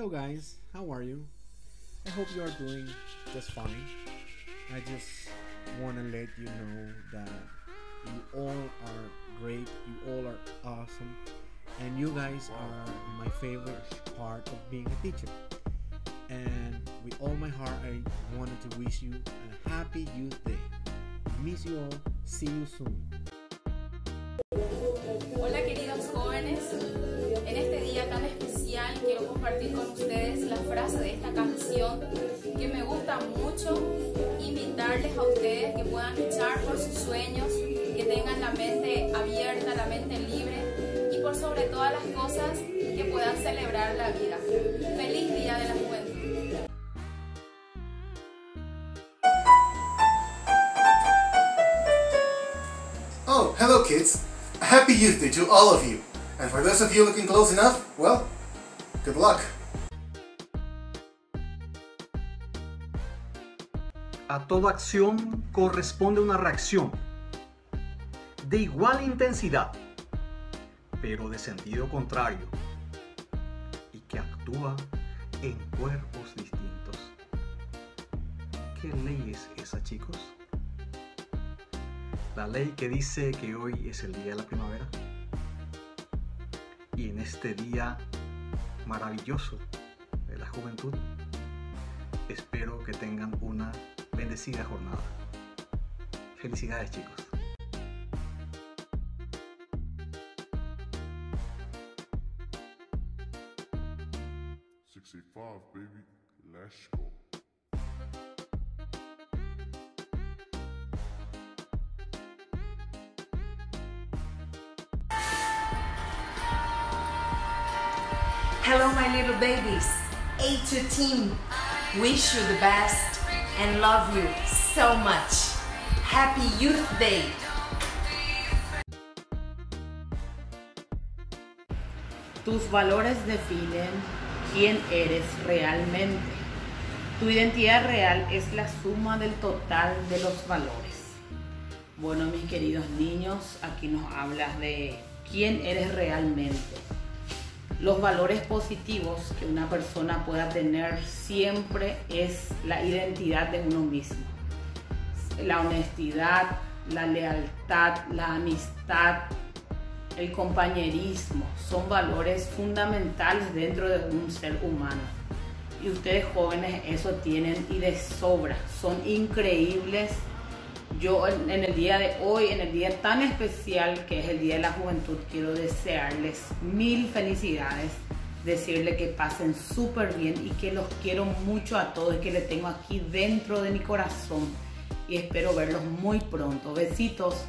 guys, how are you? I hope you are doing just fine. I just want to let you know that you all are great, you all are awesome, and you guys are my favorite part of being a teacher. And with all my heart, I wanted to wish you a happy Youth Day. Miss you all. See you soon. Compartir con ustedes la frase de esta canción que me gusta mucho, invitarles a ustedes que puedan luchar por sus sueños, que tengan la mente abierta, la mente libre y por sobre todas las cosas que puedan celebrar la vida. Feliz Día de la Juventud. Oh, hello kids. A happy Youth Day to all of you. And for those of you looking close enough, well, good luck. A toda acción corresponde una reacción de igual intensidad, pero de sentido contrario, y que actúa en cuerpos distintos. ¿Qué ley es esa, chicos? La ley que dice que hoy es el día de la primavera. Y en este día maravilloso de la juventud, espero que tengan una bendecida jornada. Felicidades chicos. Sixty-five, baby. Go. Hello, my little babies. A2 team, wish you the best and love you so much. Happy Youth Day. Tus valores definen quién eres realmente. Tu identidad real es la suma del total de los valores. Bueno, mis queridos niños, aquí nos hablas de quién eres realmente. Los valores positivos que una persona pueda tener siempre es la identidad de uno mismo. La honestidad, la lealtad, la amistad, el compañerismo son valores fundamentales dentro de un ser humano. Y ustedes jóvenes eso tienen y de sobra. Son increíbles. Yo en el día de hoy, en el día tan especial que es el Día de la Juventud, quiero desearles mil felicidades, decirle que pasen súper bien y que los quiero mucho a todos y que les tengo aquí dentro de mi corazón. Y espero verlos muy pronto. Besitos.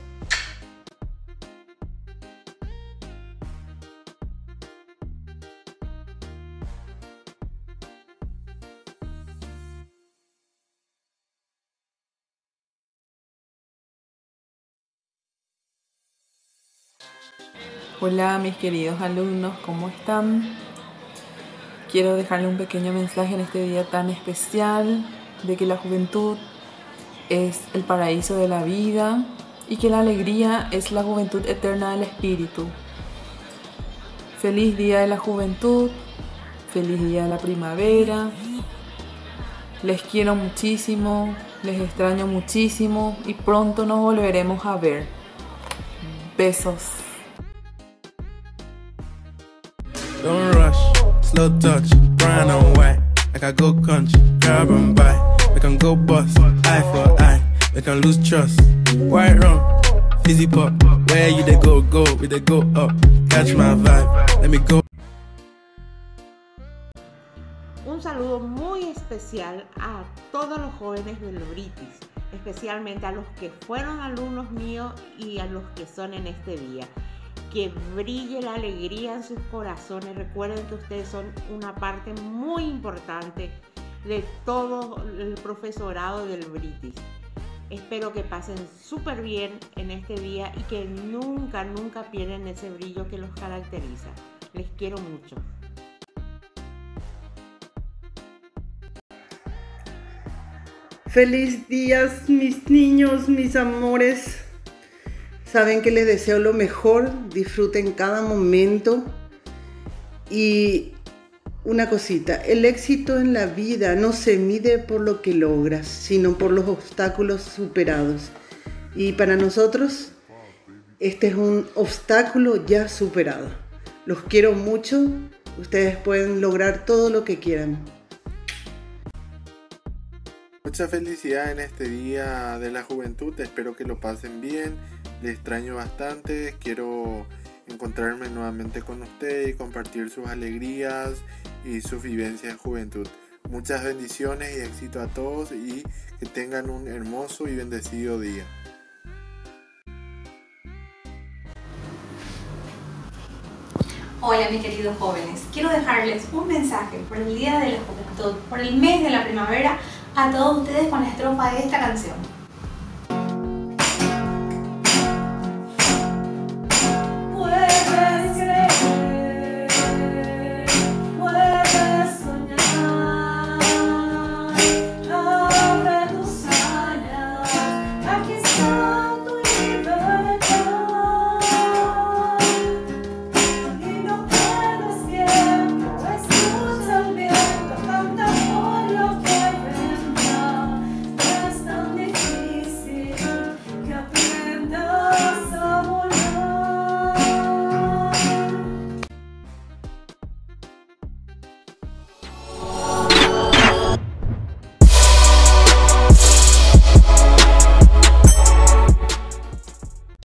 Hola mis queridos alumnos, ¿cómo están? Quiero dejarle un pequeño mensaje en este día tan especial de que la juventud es el paraíso de la vida y que la alegría es la juventud eterna del espíritu. Feliz día de la juventud, feliz día de la primavera. Les quiero muchísimo, les extraño muchísimo y pronto nos volveremos a ver. Besos. Don't rush, slow touch, brown and white. Like I go country, grab and buy. We can go bust, eye for eye. We can lose trust. White rum, fizzy pop. Where you they go, go, we they go up. Catch my vibe, let me go. Un saludo muy especial a todos los jóvenes del Britis, especialmente a los que fueron alumnos míos y a los que son en este día que brille la alegría en sus corazones. Recuerden que ustedes son una parte muy importante de todo el profesorado del British. Espero que pasen súper bien en este día y que nunca, nunca pierdan ese brillo que los caracteriza. Les quiero mucho. Feliz días, mis niños, mis amores. Saben que les deseo lo mejor, disfruten cada momento y una cosita, el éxito en la vida no se mide por lo que logras, sino por los obstáculos superados. Y para nosotros, este es un obstáculo ya superado. Los quiero mucho, ustedes pueden lograr todo lo que quieran. Mucha felicidad en este día de la juventud, espero que lo pasen bien, les extraño bastante, quiero encontrarme nuevamente con ustedes y compartir sus alegrías y sus vivencias en juventud. Muchas bendiciones y éxito a todos y que tengan un hermoso y bendecido día. Hola mis queridos jóvenes, quiero dejarles un mensaje por el Día de la Juventud, por el mes de la primavera, a todos ustedes con la estrofa de esta canción.